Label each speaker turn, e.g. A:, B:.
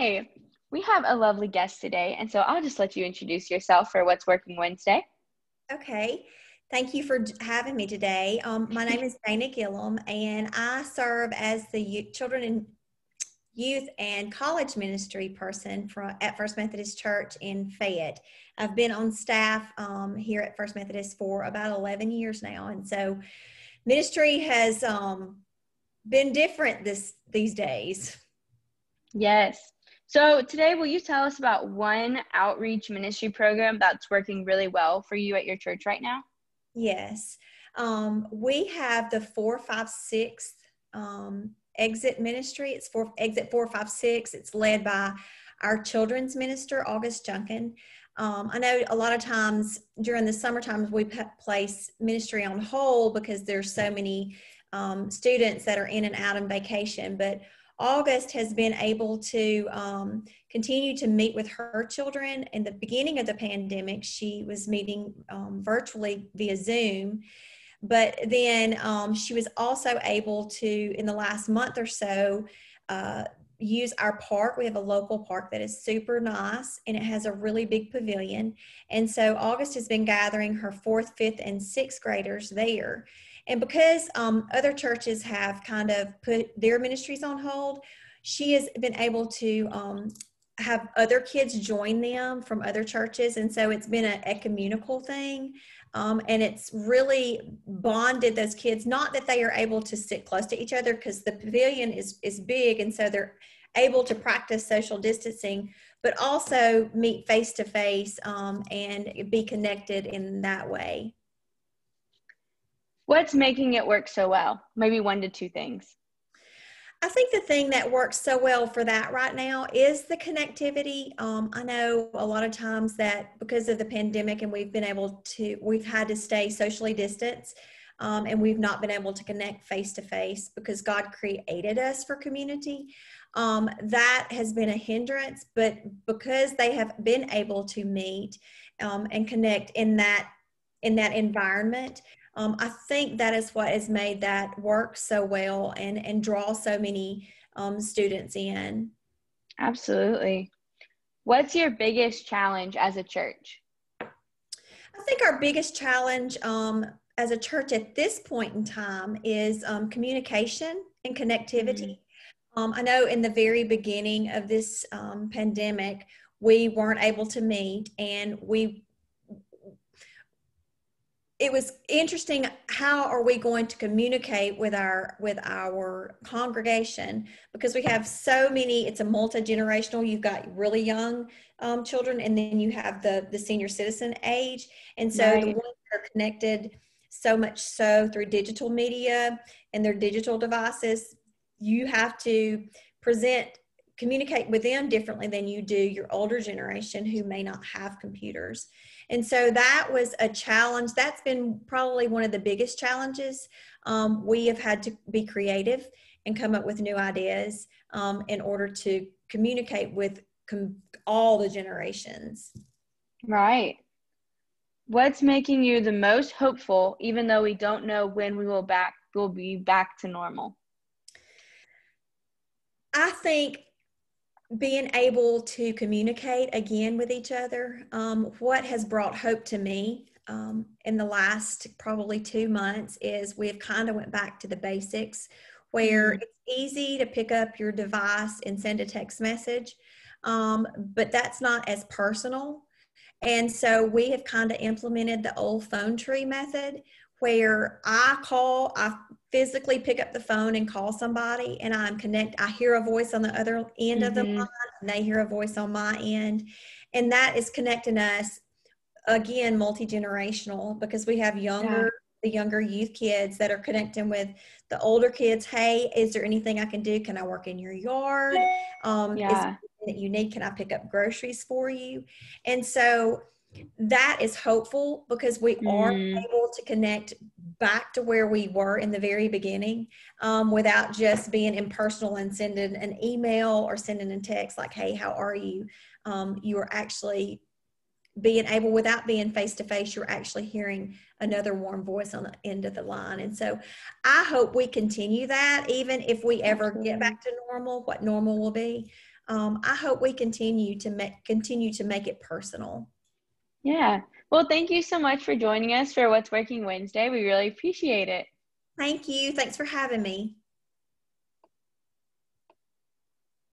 A: Hi, we have a lovely guest today, and so I'll just let you introduce yourself for What's Working Wednesday.
B: Okay. Thank you for having me today. Um, my name is Dana Gillam, and I serve as the Children and Youth and College Ministry person for, at First Methodist Church in Fayette. I've been on staff um, here at First Methodist for about 11 years now, and so ministry has um, been different this these days.
A: Yes. So today, will you tell us about one outreach ministry program that's working really well for you at your church right now?
B: Yes. Um, we have the 456 um, exit ministry. It's for exit 456. It's led by our children's minister, August Junkin. Um, I know a lot of times during the summer times we place ministry on hold because there's so many um, students that are in and out on vacation. But August has been able to um, continue to meet with her children. In the beginning of the pandemic, she was meeting um, virtually via Zoom. But then um, she was also able to, in the last month or so, uh, use our park. We have a local park that is super nice and it has a really big pavilion. And so August has been gathering her fourth, fifth, and sixth graders there. And because um, other churches have kind of put their ministries on hold, she has been able to um, have other kids join them from other churches. And so it's been an ecumenical thing. Um, and it's really bonded those kids, not that they are able to sit close to each other because the pavilion is, is big. And so they're able to practice social distancing, but also meet face to face and be connected in that way.
A: What's making it work so well? Maybe one to two things.
B: I think the thing that works so well for that right now is the connectivity. Um, I know a lot of times that because of the pandemic and we've been able to, we've had to stay socially distanced um, and we've not been able to connect face to face because God created us for community. Um, that has been a hindrance, but because they have been able to meet um, and connect in that in that environment, um, I think that is what has made that work so well and, and draw so many um, students in.
A: Absolutely. What's your biggest challenge as a church?
B: I think our biggest challenge um, as a church at this point in time is um, communication and connectivity. Mm-hmm. I know in the very beginning of this um, pandemic, we weren't able to meet and we it was interesting how are we going to communicate with our with our congregation because we have so many it's a multi-generational you've got really young um, children and then you have the the senior citizen age and so right. the ones that are connected so much so through digital media and their digital devices you have to present communicate with them differently than you do your older generation who may not have computers and so that was a challenge. That's been probably one of the biggest challenges. Um, we have had to be creative and come up with new ideas um, in order to communicate with com- all the generations.
A: Right. What's making you the most hopeful, even though we don't know when we will back will be back to normal?
B: I think being able to communicate again with each other. Um, what has brought hope to me um, in the last probably two months is we've kind of went back to the basics where mm-hmm. it's easy to pick up your device and send a text message, um, but that's not as personal. And so we have kind of implemented the old phone tree method where I call, I physically pick up the phone and call somebody and I'm connect I hear a voice on the other end mm-hmm. of the mm-hmm. line and they hear a voice on my end and that is connecting us again multi-generational because we have younger yeah. the younger youth kids that are connecting with the older kids hey is there anything I can do can I work in your yard um yeah. that you need can I pick up groceries for you and so that is hopeful because we mm. are able to connect back to where we were in the very beginning um, without just being impersonal and sending an email or sending a text like, hey, how are you? Um, you are actually being able, without being face to face, you're actually hearing another warm voice on the end of the line. And so I hope we continue that, even if we ever get back to normal, what normal will be. um, I hope we continue to make continue to make it personal.
A: Yeah. Well, thank you so much for joining us for What's Working Wednesday. We really appreciate it.
B: Thank you. Thanks for having me.